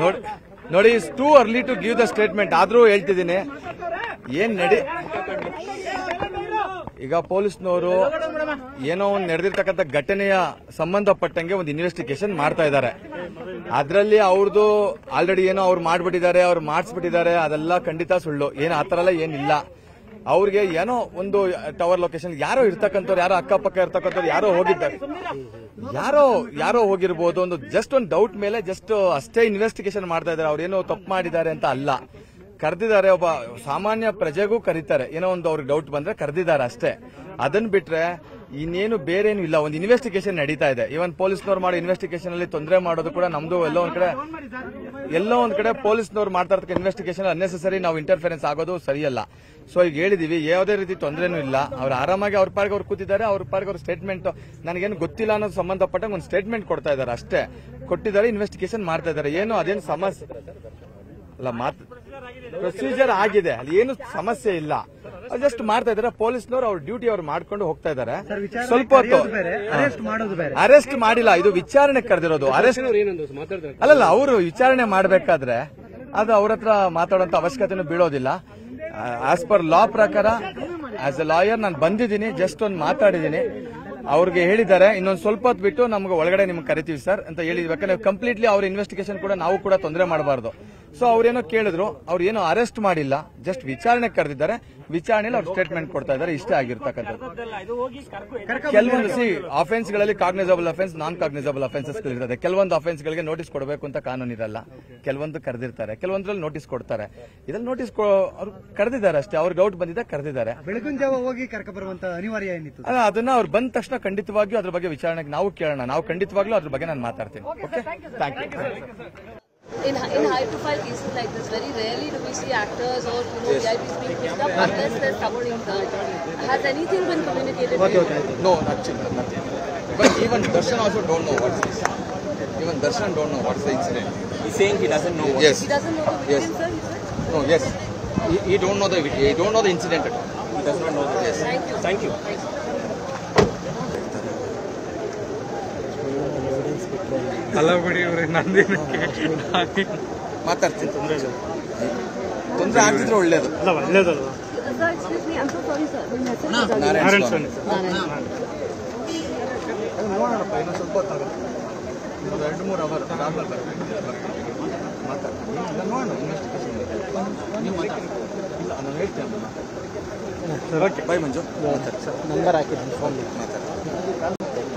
ನೋಡಿ ನೋಡಿ is too early to give the statement ಆದ್ರೂ ಹೇಳ್ತಿದ್ದೀನಿ. ಏನ್ ನಡಿ ಈಗ ಪೊಲೀಸ್ನವರು ಏನೋ ಒಂದು ನಡೆದಿರ್ತಕ್ಕಂಥ ಘಟನೆಯ ಸಂಬಂಧಪಟ್ಟಂಗೆ ಒಂದು ಇನ್ವೆಸ್ಟಿಗೇಷನ್ ಮಾಡ್ತಾ ಇದ್ದಾರೆ. ಅದರಲ್ಲಿ ಅವ್ರದ್ದು ಆಲ್ರೆಡಿ ಏನೋ ಅವ್ರು ಮಾಡ್ಬಿಟ್ಟಿದ್ದಾರೆ, ಅವ್ರು ಮಾಡಿಸ್ಬಿಟ್ಟಿದ್ದಾರೆ, ಅದೆಲ್ಲ ಖಂಡಿತ ಸುಳ್ಳು. ಏನು ಆ ಥರ ಎಲ್ಲ ಏನಿಲ್ಲ. ಅವ್ರಿಗೆ ಏನೋ ಒಂದು ಟವರ್ ಲೊಕೇಶನ್ ಯಾರೋ ಇರ್ತಕ್ಕಂಥವ್ರು, ಯಾರೋ ಅಕ್ಕಪಕ್ಕ ಇರ್ತಕ್ಕಂಥವ್ರು ಯಾರೋ ಹೋಗಿದ್ದಾರೆ. ಯಾರೋ ಯಾರೋ ಹೋಗಿರ್ಬೋದು, ಒಂದು ಜಸ್ಟ್ ಒಂದು ಡೌಟ್ ಮೇಲೆ ಜಸ್ಟ್ ಅಷ್ಟೇ ಇನ್ವೆಸ್ಟಿಗೇಷನ್ ಮಾಡ್ತಾ ಇದ್ದಾರೆ. ಅವ್ರು ಏನೋ ತಪ್ಪು ಮಾಡಿದ್ದಾರೆ ಅಂತ ಅಲ್ಲ. ಕರೆದಿದ್ದಾರೆ ಒಬ್ಬ ಸಾಮಾನ್ಯ ಪ್ರಜೆಗೂ ಕರೀತಾರೆ. ಏನೋ ಒಂದು ಅವ್ರಿಗೆ ಡೌಟ್ ಬಂದ್ರೆ ಕರೆದಿದ್ದಾರೆ ಅಷ್ಟೇ. ಅದನ್ನ ಬಿಟ್ರೆ ಇನ್ನೇನು ಬೇರೆ ಏನು ಇಲ್ಲ. ಒಂದು ಇನ್ವೆಸ್ಟಿಗೇಷನ್ ನಡೀತಾ ಇದೆ. ಇವನ್ ಪೊಲೀಸ್ನವ್ರು ಮಾಡೋ ಇನ್ವೆಸ್ಟಿಗೇಷನ್ ಅಲ್ಲಿ ತೊಂದರೆ ಮಾಡೋದು ಕೂಡ ನಮ್ದು ಎಲ್ಲೋ ಒಂದ್ ಕಡೆ ಎಲ್ಲೋ ಒಂದ್ ಕಡೆ ಪೊಲೀಸ್ನವ್ರು ಮಾಡ್ತಾ ಇರ್ತಕ್ಕ ಇನ್ವೆಸ್ಟಿಗೇಷನ್ ಅನ್ನೆಸೆಸರಿ ನಾವು ಇಂಟರ್ಫೆರೆನ್ಸ್ ಆಗೋದು ಸರಿಯಲ್ಲ. ಸೊ ಈಗ ಹೇಳಿದೀವಿ, ಯಾವುದೇ ರೀತಿ ತೊಂದರೆನೂ ಇಲ್ಲ. ಅವ್ರು ಆರಾಮಾಗಿ ಅವ್ರ ಪಾರ್ಗೆ ಅವ್ರು ಕೂತಿದ್ದಾರೆ, ಅವ್ರ ಪಾರ್ಗೆ ಅವ್ರ ಸ್ಟೇಟ್ಮೆಂಟ್ ನನಗೇನು ಗೊತ್ತಿಲ್ಲ ಅನ್ನೋದು ಸಂಬಂಧಪಟ್ಟಂಗೆ ಒಂದು ಸ್ಟೇಟ್ಮೆಂಟ್ ಕೊಡ್ತಾ ಇದ್ದಾರೆ ಅಷ್ಟೇ. ಕೊಟ್ಟಿದ್ದಾರೆ ಇನ್ವೆಸ್ಟಿಗೇಷನ್ ಮಾಡ್ತಾ ಇದ್ದಾರೆ. ಏನು, ಅದೇನು ಸಮಸ್ಯೆ ಅಲ್ಲ, ಮಾತು ಪ್ರೊಸೀಜರ್ ಆಗಿದೆ. ಅಲ್ಲಿ ಏನು ಸಮಸ್ಯೆ ಇಲ್ಲ. ಜಸ್ಟ್ ಮಾಡ್ತಾ ಇದಾರೆ ಪೊಲೀಸ್ನವರು ಅವ್ರ ಡ್ಯೂಟಿ ಅವ್ರು ಮಾಡ್ಕೊಂಡು ಹೋಗ್ತಾ ಇದಾರೆ ಸ್ವಲ್ಪ ಹೊತ್ತು ಅರೆಸ್ಟ್ ಮಾಡೋದು ಬೇರೆ. ಅರೆಸ್ಟ್ ಮಾಡಿಲ್ಲ. ಇದು ವಿಚಾರಣೆ ಕರೆದಿರೋದು. ಅರೆಸ್ಟ್ ಅಲ್ಲಲ್ಲ ಅವರು ವಿಚಾರಣೆ ಮಾಡಬೇಕಾದ್ರೆ ಅದು ಅವ್ರ ಹತ್ರ ಮಾತಾಡುವಂತ ಅವಶ್ಯಕತೆನೂ ಬೀಳೋದಿಲ್ಲ. ಆಸ್ ಪರ್ ಲಾ ಪ್ರಕಾರ ಆಸ್ ಎ ಲಾಯರ್ ನಾನು ಬಂದಿದ್ದೀನಿ ಜಸ್ಟ್ ಒಂದು ಮಾತಾಡಿದ್ದೀನಿ. ಅವ್ರಿಗೆ ಹೇಳಿದ್ದಾರೆ ಇನ್ನೊಂದು ಸ್ವಲ್ಪ ಹೊತ್ತು ಬಿಟ್ಟು ನಮ್ಗೆ ಒಳಗಡೆ ನಿಮ್ಗೆ ಕರಿತೀವಿ ಸರ್ ಅಂತ ಹೇಳಿದ್ವಿ. ಯಾಕಂದ್ರೆ ಕಂಪ್ಲೀಟ್ಲಿ ಅವ್ರ ಇನ್ವೆಸ್ಟಿಗೇಷನ್ ಕೂಡ ನಾವು ಕೂಡ ತೊಂದರೆ ಮಾಡಬಾರ್ದು. ಸೊ ಅವ್ರೇನೋ ಕೇಳಿದ್ರು ಅವ್ರು ಏನೋ ಅರೆಸ್ಟ್ ಮಾಡಿಲ್ಲ ಜಸ್ಟ್ ವಿಚಾರಣೆ ಕರೆದಿದ್ದಾರೆ. ವಿಚಾರಣೆಯಲ್ಲಿ ಅವ್ರು ಸ್ಟೇಟ್ಮೆಂಟ್ ಕೊಡ್ತಾ ಇದ್ದಾರೆ ಇಷ್ಟೇ ಆಗಿರ್ತಕ್ಕಂಥದ್ದು. ಕೆಲವೊಂದು ಸಿ ಅಫೆನ್ಸ್ಗಳಲ್ಲಿ cognizable offence non cognizable offences ಇರ್ತದೆ. ಕೆಲವೊಂದು ಅಫೆನ್ಸ್ ಗಳಿಗೆ ನೋಟಿಸ್ ಕೊಡಬೇಕು ಅಂತ ಕಾನೂನು ಇರಲ್ಲ ಕೆಲವೊಂದು ಕರೆದಿರ್ತಾರೆ. ಕೆಲವೊಂದ್ರಲ್ಲಿ ನೋಟಿಸ್ ಕೊಡ್ತಾರೆ. ಇದ್ರಲ್ಲಿ ನೋಟಿಸ್ ಅವ್ರು ಕರೆದಿದ್ದಾರೆ ಅಷ್ಟೇ. ಅವ್ರಿಗೆ ಡೌಟ್ ಬಂದಿದೆ ಕರೆದಿದ್ದಾರೆ. ಬೆಳಗಿನ ಜಾವ ಹೋಗಿ ಕರ್ಕ ಬರುವಂತ ಅನಿವಾರ್ಯ ಏನಿತ್ತು? ಅಲ್ಲ, ಅದನ್ನ ಅವ್ರು ಬಂದ ತಕ್ಷಣ ಖಂಡಿತವಾಗಿಯೂ ಅದ್ರ ಬಗ್ಗೆ ವಿಚಾರಣೆಗೆ ನಾವು ಕೇಳೋಣ. ನಾವು ಖಂಡಿತವಾಗ್ಲೂ ಅದ್ರ ಬಗ್ಗೆ ನಾನು ಮಾತಾಡ್ತೀನಿ. Okay thank you In, in high profile cases like this, very rarely do we see actors or you know, VIPs being pushed up unless there's something done. Has anything been communicated to you? No, nothing, nothing. But even Darshan also don't know what's this. Even Darshan don't know what's the incident. He's saying he doesn't know. Yes. He doesn't know the Yes. victim, sir, he said? No, yes. He, he don't know the he don't know the incident at all. He does not know. Yes. Thank you. Thank you. ಇವ್ರೆ ನಂದಿನಕ್ಕೆ ಮಾತಾಡ್ತೀನಿ ತೊಂದರೆ ಆಗ್ತಿದ್ರೆ ಒಳ್ಳೇದು. ಅಲ್ಲ ಗೊತ್ತಾಗ್ಲಿಲ್ಲ. ನಾರಾಯಣ ಸ್ವಾಮಿ. ನೋಡೋಣಪ್ಪ ಇನ್ನೊಂದು ಸ್ವಲ್ಪ ಹೊತ್ತಾಗುತ್ತೆ ಇನ್ನೊಂದು ಎರಡು ಮೂರು ಅವರ್ ಬರ್ತೀನಿ ಮಾತಾಡ್ತೀನಿ ಇಲ್ಲ, ನೋಡೋಣ ಇನ್ವೆಸ್ಟಿಗೇಷನ್ ನೀವು ಮಾತಾಡಿ ಇಲ್ಲ ನಾನು ಹೇಳ್ತೇನೆ sir okay. Bye Manju. Number ಹಾಕಿದ್ದೀನಿ ಫೋನ್ ಮಾತಾಡ್ತೀನಿ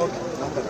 ಓಕೆ ಮಾತಾಡಿ.